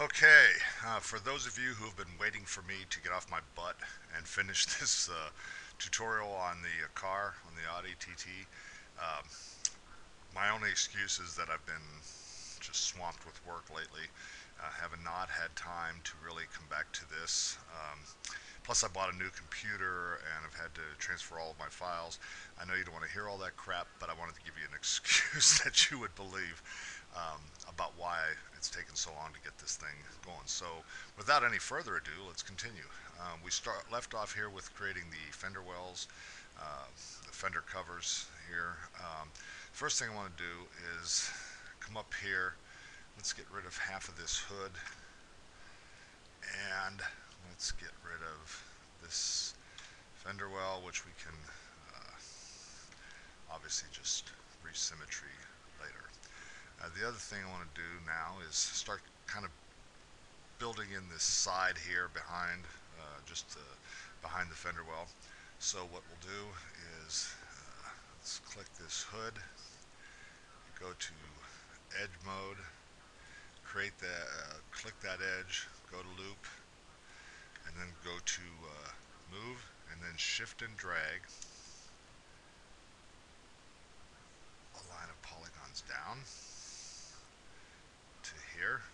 Okay, uh, for those of you who have been waiting for me to get off my butt and finish this uh, tutorial on the uh, car, on the Audi TT, um, my only excuse is that I've been just swamped with work lately. Uh, have not had time to really come back to this. Um, plus I bought a new computer and I've had to transfer all of my files. I know you don't want to hear all that crap, but I wanted to give you an excuse that you would believe um, about why it's taken so long to get this thing going. So without any further ado, let's continue. Um, we start left off here with creating the fender wells, uh, the fender covers here. Um, first thing I want to do is come up here. Let's get rid of half of this hood and let's get rid of this fender well, which we can uh, obviously just resymmetry later. Uh, the other thing I want to do now is start kind of building in this side here behind, uh, just uh, behind the fender well. So what we'll do is, uh, let's click this hood, go to edge mode, create that, uh, click that edge, go to loop, and then go to uh, move, and then shift and drag a line of polygons down here.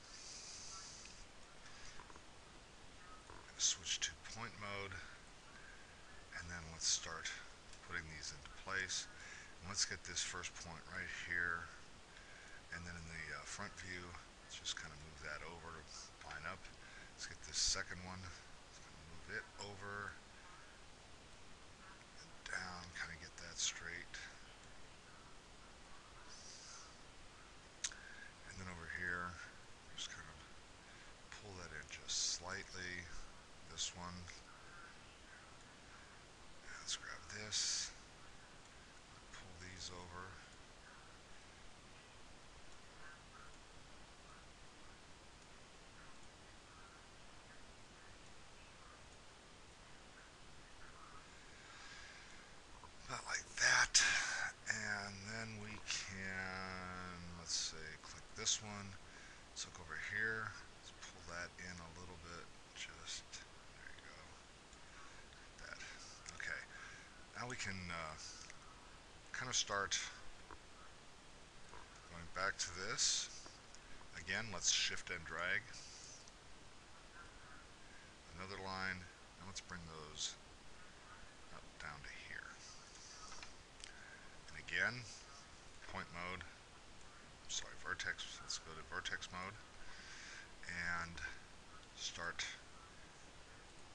Switch to point mode and then let's start putting these into place. And let's get this first point right here and then in the uh, front view let's just kind of move that over to line up. Let's get this second one, move it over and down, kind of get that straight. slightly. This one. Let's grab this. Pull these over. About like that. And then we can, let's say, click this one. Let's look over here that in a little bit. Just, there you go. That. Okay. Now we can uh, kind of start going back to this. Again, let's shift and drag. Another line. Let's bring those up down to here. And again, point mode. Sorry, vertex. Let's go to vertex mode and start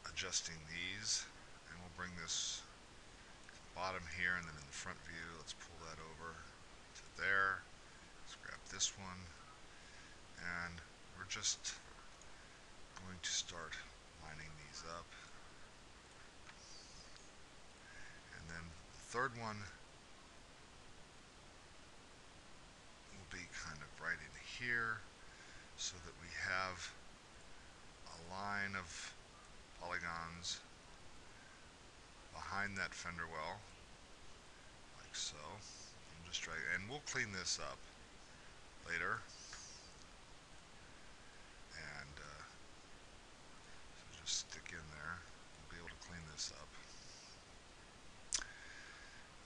adjusting these and we'll bring this bottom here and then in the front view let's pull that over to there. Let's grab this one. And we're just going to start lining these up. And then the third one will be kind of right in here so that we have a line of polygons behind that fender well like so. I'm just trying and we'll clean this up later. And uh, so just stick in there. We'll be able to clean this up.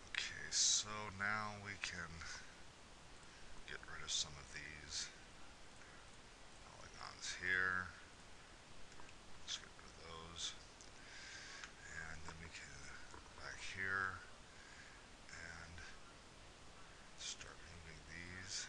Okay so now we can get rid of some of these. Here. Let's get rid of those. And then we can back here and start moving these.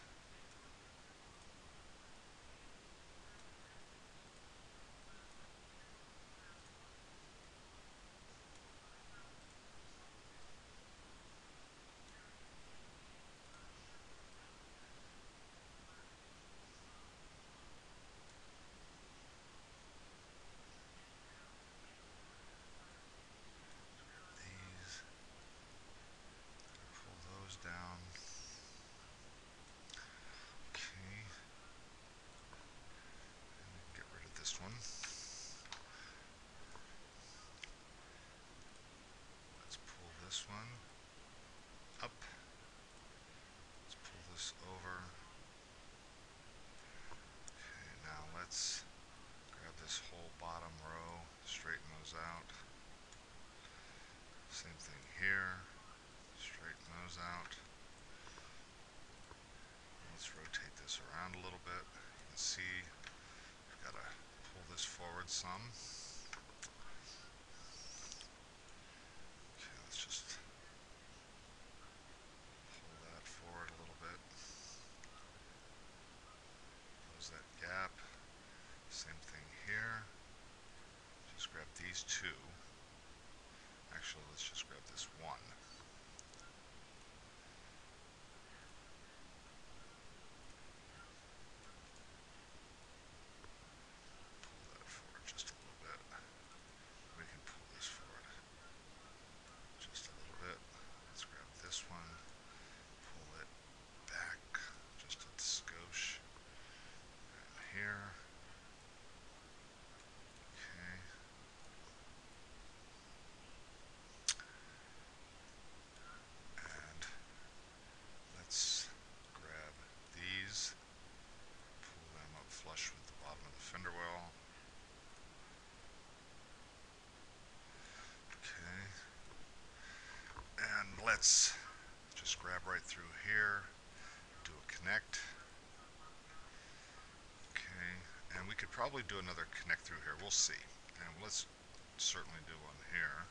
Here, straighten those out. Let's rotate this around a little bit. You can see I've got to pull this forward some. Okay, let's just pull that forward a little bit. Close that gap. Same thing here. Just grab these two. Actually, let's just grab this one. Pull that forward just a little bit. We can pull this forward just a little bit. Let's grab this one, pull it back just a skosh. And here. Okay. And let's grab these, pull them up flush with the bottom of the fender well. Okay. And let's just grab right through here, do a connect. Okay, and we could probably do another connect through here. We'll see. And let's certainly do one here.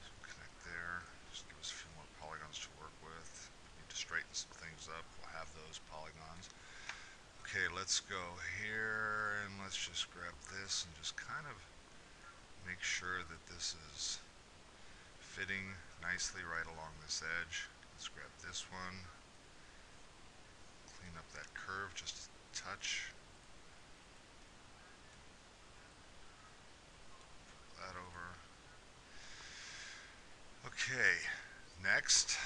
So connect there. Just give us a few more polygons to work with. We Need to straighten some things up. We'll have those polygons. Okay, let's go here and let's just grab this and just kind of make sure that this is fitting nicely right along this edge. Let's grab this one. Clean up that curve just a touch. that over. Okay, next,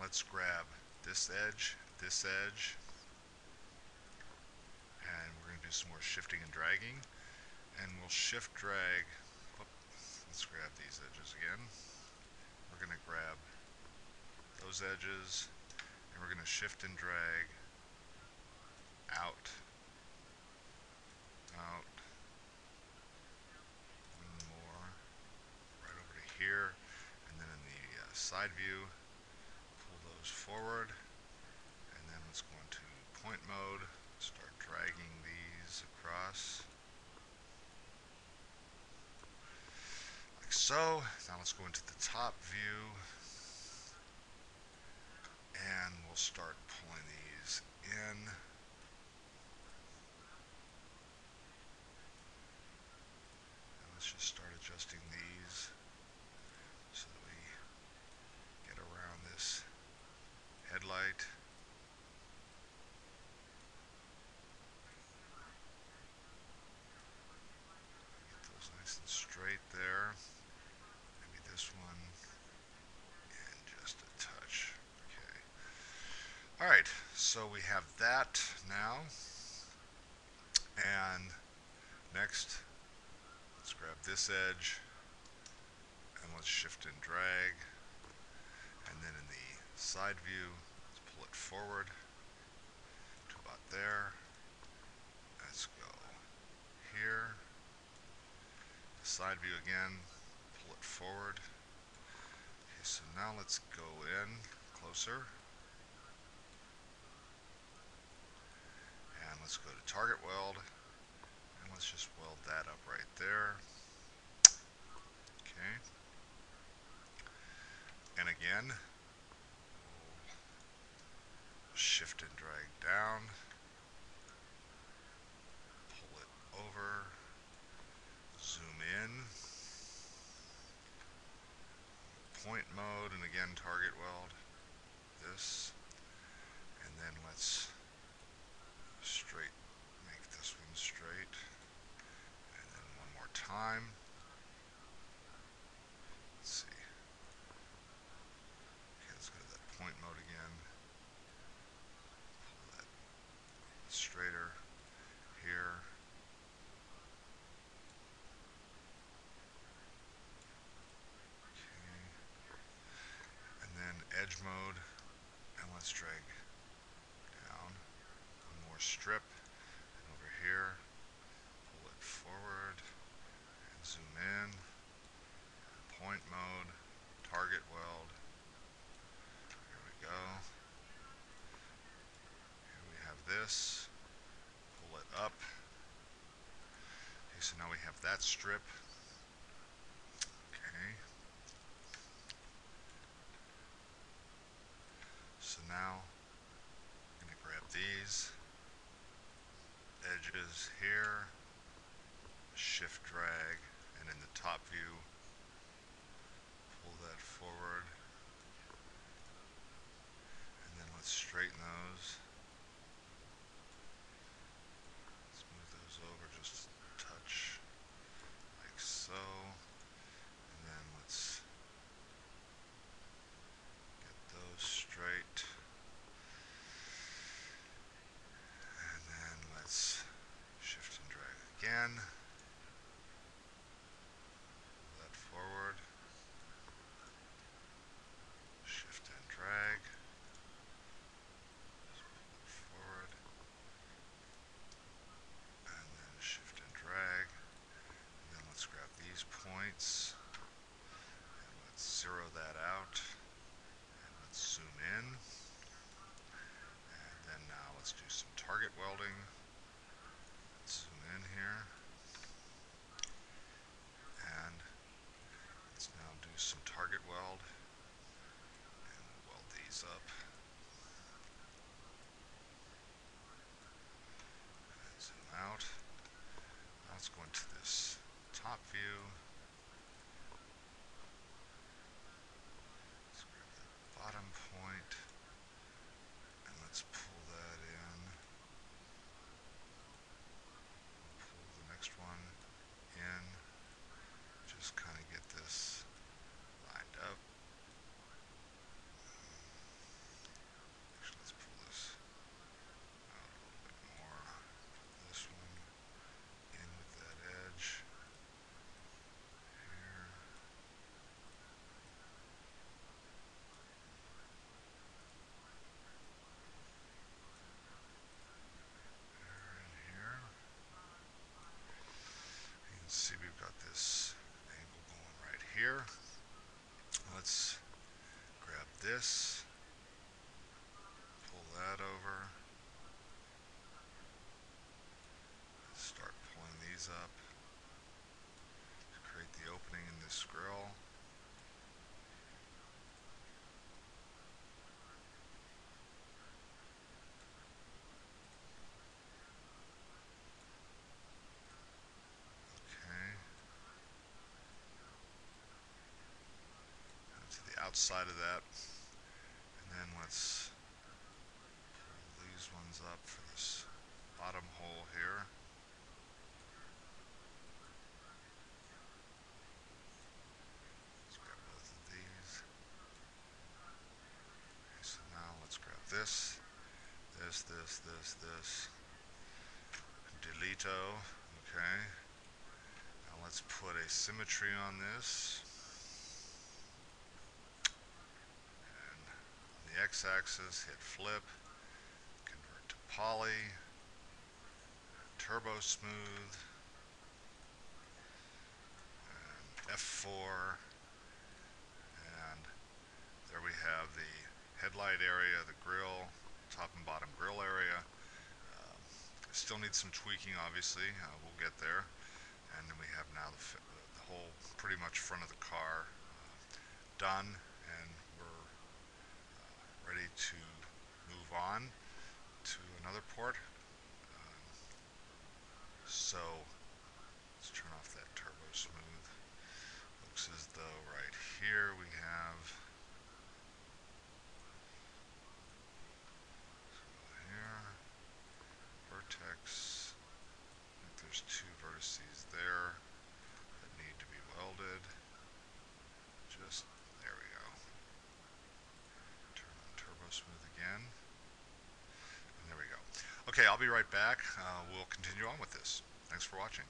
let's grab this edge, this edge, and we're going to do some more shifting and dragging. And we'll shift drag, whoop, let's grab these edges again. We're going to grab those edges, and we're going to shift and drag out, out, one more, right over to here, and then in the uh, side view, pull those forward, and then let's go into point mode, start dragging these across, like so. Now let's go into the top view, and we'll start pulling these in. And let's just start adjusting these so that we get around this headlight. Get those nice and straight there. Maybe this one and just a touch. Okay. Alright, so we have that now. And next, let's grab this edge and let's shift and drag. And then in the side view, let's pull it forward to about there. Let's go here. The side view again, pull it forward. Okay, so now let's go in closer. And let's go to target weld. And let's just weld that up right there. Okay. And again, shift and drag down, let's drag down one more strip and over here pull it forward and zoom in. Point mode target weld. Here we go. Here we have this. Pull it up. Okay so now we have that strip. Edges here, shift drag, and in the top view, pull that forward. And then let's straighten those. Smooth those over just a touch, like so. And then let's get those straight. And then let's shift and drag again. Pull that forward. Shift and drag. Just pull it forward. And then shift and drag. And then let's grab these points. And let's zero that out. And let's zoom in. And then now let's do some target welding. Let's zoom in here. And let's some target weld. And weld these up. And zoom out. Now let's go into this top view. Let's grab the bottom point and let's pull that in. Pull the next one in. Just kind of get this lined up. Actually, let's pull this out a little bit more. Pull this one in with that edge. Here. There and here. You can see we've got this angle going right here. Let's grab this, pull that over, start pulling these up to create the opening in this grill. Okay. Now outside of that. And then let's pull these ones up for this bottom hole here. Let's grab both of these. Okay, so now let's grab this, this, this, this, this. Delito, okay. Now let's put a symmetry on this. And on the x-axis, hit flip, convert to poly, turbo smooth, and F4, and there we have the headlight area, the grill, top and bottom grill area. Um, still need some tweaking, obviously. Uh, we'll get there. And then we have now the, the whole pretty much front of the car uh, done, and ready to move on to another port. Um, so let's turn off that turbo smooth. Looks as though right here we have here vertex. I think there's two vertices there that need to be welded. Just there we go. Turn on turbo smooth again. And there we go. Okay, I'll be right back. Uh, we'll continue on with this. Thanks for watching.